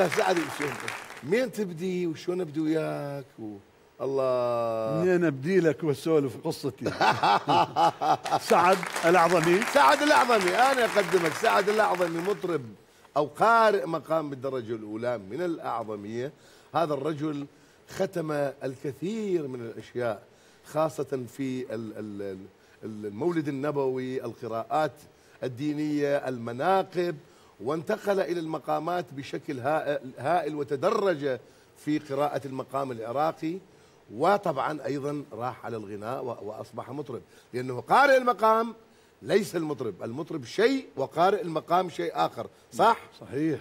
أستاذ سعد مين تبدي وشلون أبدي وياك؟ و... الله. منين أبدي لك وأسولف قصتي؟ سعد الأعظمي. سعد الأعظمي. أنا أقدمك. سعد الأعظمي مطرب أو قارئ مقام بالدرجة الأولى من الأعظمية. هذا الرجل ختم الكثير من الأشياء خاصة في ال- ال- ال- المولد النبوي القراءات الدينية المناقب. وانتقل إلى المقامات بشكل هائل- وتدرج في قراءة المقام العراقي وطبعا أيضا راح على الغناء و- وأصبح مطرب. لأنه قارئ المقام ليس المطرب. المطرب شيء وقارئ المقام شيء آخر صح؟ صحيح.